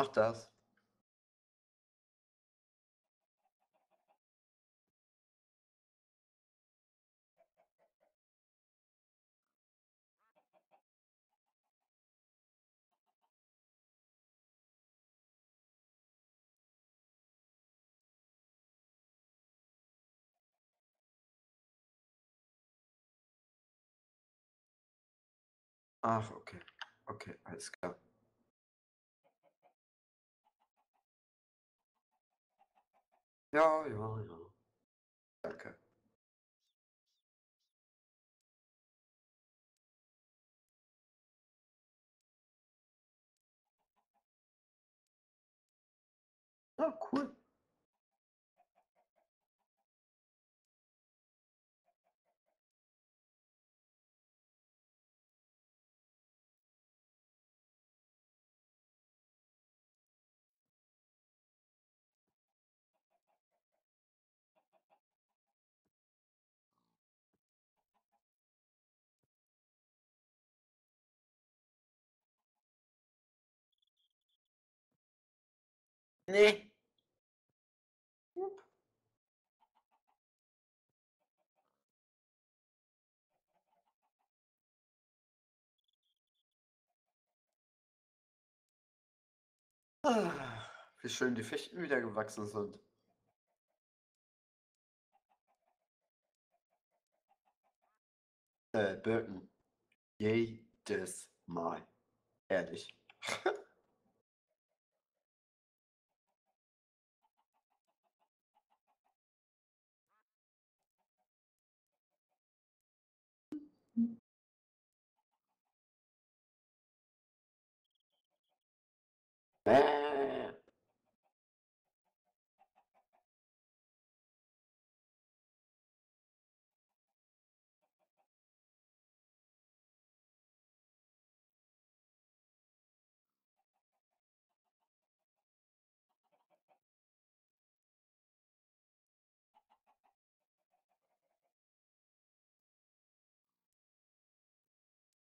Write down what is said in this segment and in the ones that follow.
Mach das. Ach, okay. Okay, alles klar. Ja, ja, ja. Danke. Ah, cool. Nee. Wie schön die Fichten wieder gewachsen sind. Äh, Birken. Jedes Mal. Ehrlich.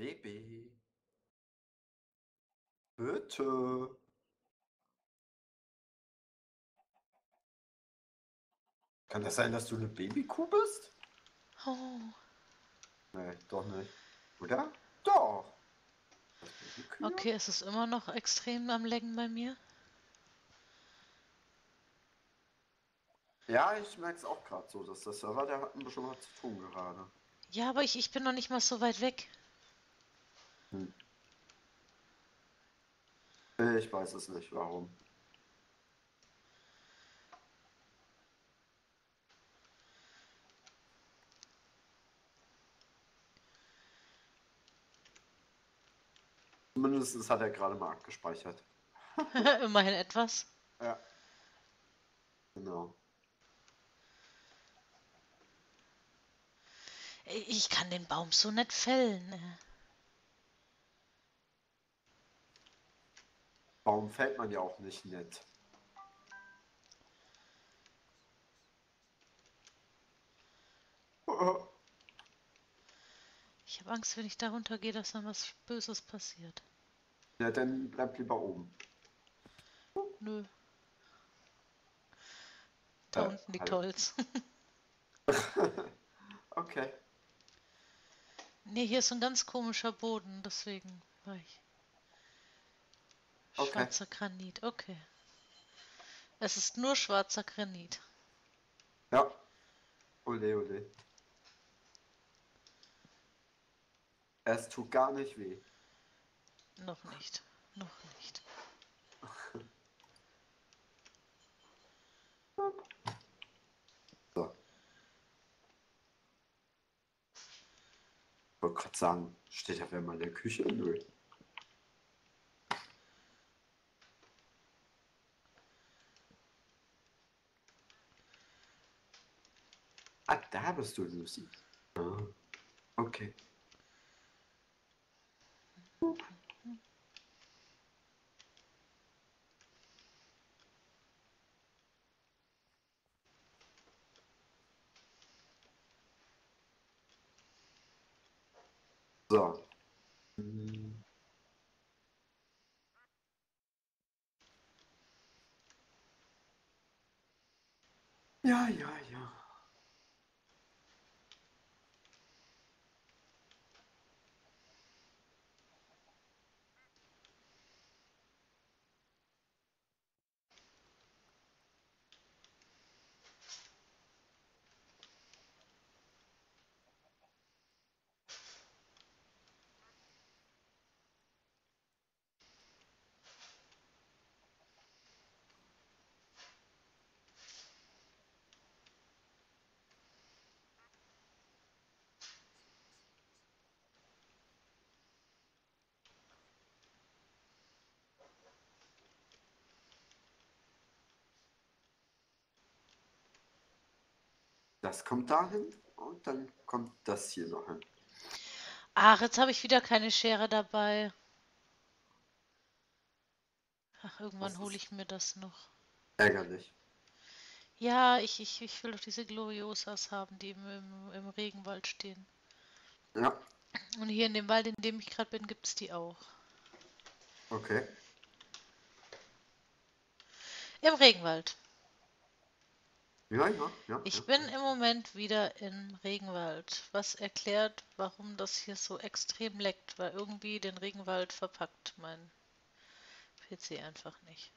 Baby. Bitte. Kann das sein, dass du eine Babykuh bist? Oh, Nee, doch nicht. Oder? Doch. Okay, es ist immer noch extrem am Lecken bei mir. Ja, ich merke es auch gerade so, dass der Server, der hat ein bisschen was zu tun gerade. Ja, aber ich, ich bin noch nicht mal so weit weg. Hm. Ich weiß es nicht, warum. Zumindest hat er gerade mal abgespeichert. Immerhin etwas. Ja. Genau. Ich kann den Baum so nicht fällen. äh. Warum fällt man ja auch nicht nett? Ich habe Angst, wenn ich da runtergehe, dass dann was Böses passiert. Ja, dann bleib lieber oben. Nö. Da Äh, unten liegt hallo. Holz. Okay. nee, hier ist ein ganz komischer Boden, deswegen war ich. Okay. Schwarzer Granit, okay. Es ist nur schwarzer Granit. Ja. Ole, ole. Es tut gar nicht weh. Noch nicht. Noch nicht. So. Ich wollte gerade sagen, steht ja wer mal in der Küche? Nö. Ah, da bist du, Lucy. Ah, okay. 是啊。嗯。呀呀呀。Das kommt dahin und dann kommt das hier noch hin. Ach, jetzt habe ich wieder keine Schere dabei. Ach, irgendwann hole ich mir das noch. Ärgerlich. Ja, ich, ich, ich will doch diese Gloriosas haben, die im, im, im Regenwald stehen. Ja, Und hier in dem Wald, in dem ich gerade bin, gibt es die auch. okay. Im Regenwald. Ja, ja, ja. Ich ja. bin im Moment wieder im Regenwald, was erklärt, warum das hier so extrem leckt, weil irgendwie den Regenwald verpackt mein PC einfach nicht.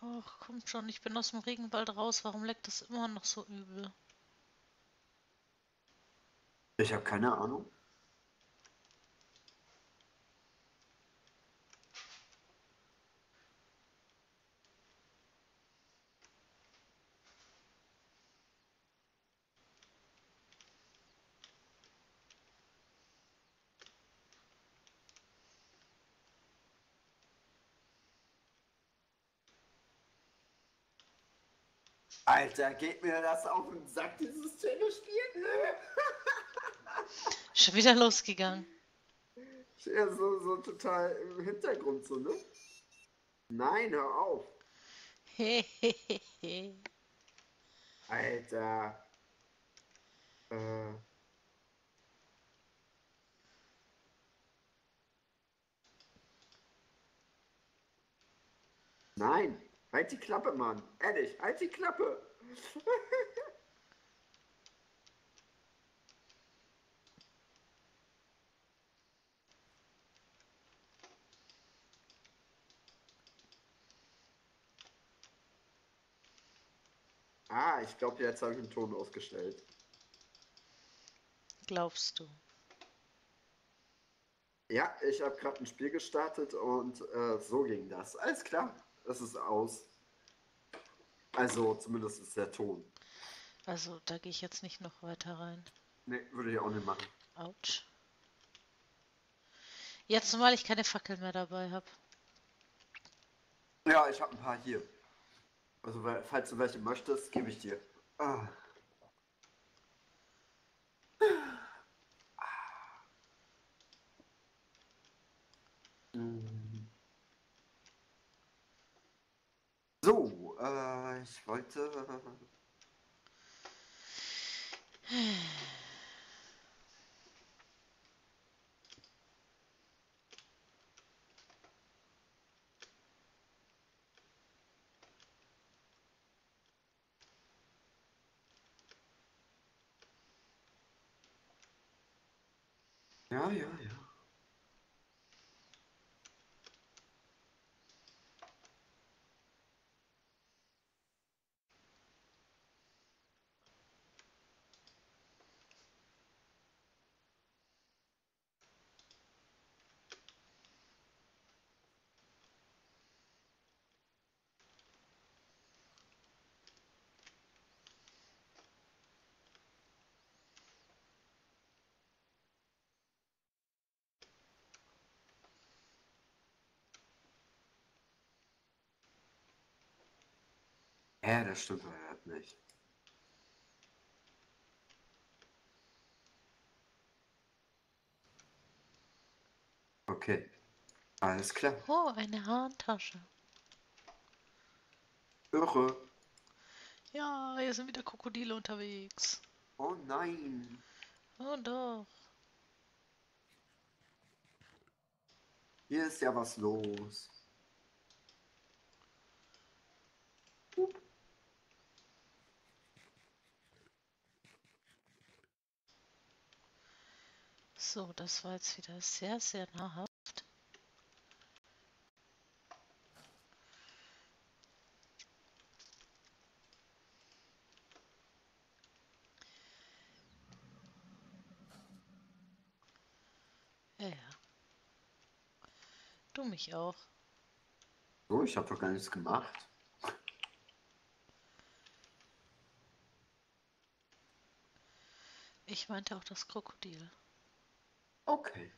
Och, kommt schon, ich bin aus dem Regenwald raus. Warum leckt das immer noch so übel? Ich habe keine Ahnung. Alter, geht mir das auf den Sack, dieses Telespiel? Schon wieder losgegangen. Ja, so, so total im Hintergrund so, ne? Nein, hör auf. Alter. Äh. Nein, halt die Klappe, Mann. Ehrlich, halt die Klappe. ah, ich glaube, jetzt habe ich den Ton ausgestellt. Glaubst du? Ja, ich habe gerade ein Spiel gestartet und äh, so ging das. Alles klar, es ist aus. Also zumindest ist der Ton. Also, da gehe ich jetzt nicht noch weiter rein. Ne, würde ich auch nicht machen. Autsch. Jetzt, zumal ich keine Fackel mehr dabei habe. Ja, ich habe ein paar hier. Also, weil- falls du welche möchtest, gebe ich dir. Ah. So, äh, ich wollte. Ja, ja, ja. Ja, das stimmt halt nicht. Okay. Alles klar. Oh, eine Handtasche. Irre. Ja, hier sind wieder Krokodile unterwegs. Oh nein. Oh doch. Hier ist ja was los. Hup. So, das war jetzt wieder sehr, sehr nahrhaft. Ja, ja. Du mich auch. So, ich habe doch gar nichts gemacht. Ich meinte auch das Krokodil. Okay.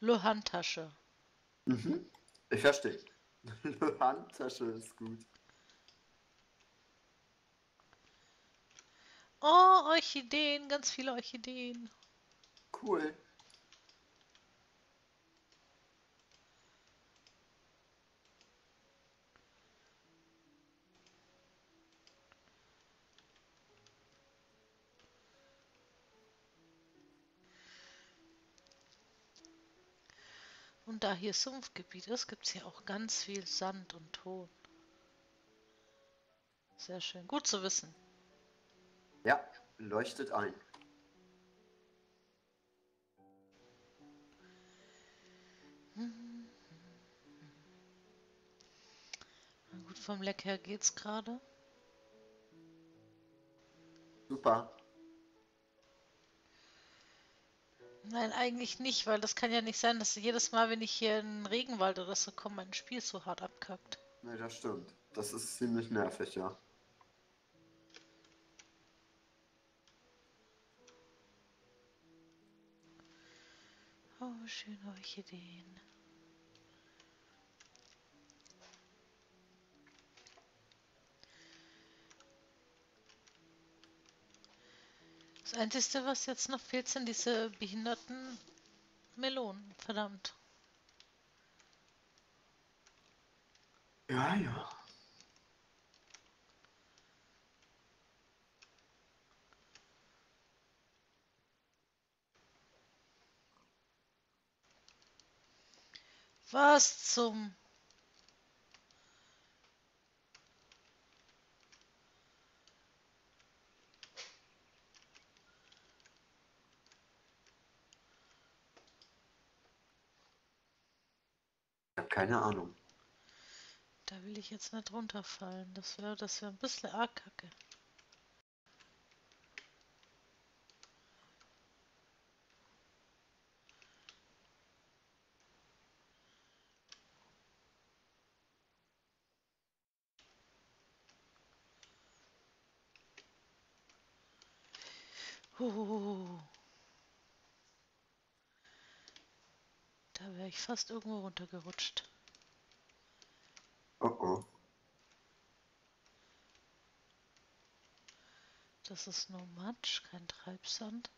Lo Handtasche. Mhm. Ich verstehe. Handtasche ist gut. Oh, Orchideen, ganz viele Orchideen. Cool. Und da hier Sumpfgebiet ist, gibt es hier auch ganz viel Sand und Ton. Sehr schön. Gut zu wissen. Ja, leuchtet ein. Gut, vom Leck her geht's gerade. Super. Nein, eigentlich nicht, weil das kann ja nicht sein, dass jedes Mal, wenn ich hier in den Regenwald oder so komme, mein Spiel so hart abkackt. Ne, das stimmt. Das ist ziemlich nervig, ja. Oh, schöne Orchideen. Das Einzige, was jetzt noch fehlt, sind diese behinderten Melonen. Verdammt. Ja, ja. Was zum... keine Ahnung. Da will ich jetzt nicht runterfallen. Das wäre das wär ein bisschen arg kacke. Huhuhu. Wäre ich fast irgendwo runtergerutscht. Oh oh. Das ist nur Matsch, kein Treibsand.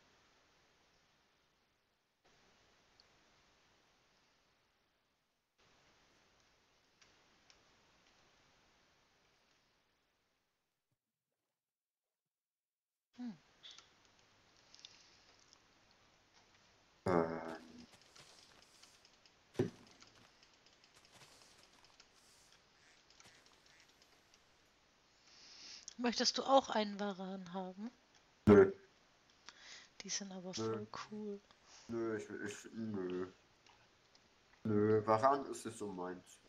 Hm. Ähm. Möchtest du auch einen Varan haben? Nö. Die sind aber Nö. voll cool. Nö, ich will. Ich, nö. Nö, Varan ist nicht so meins.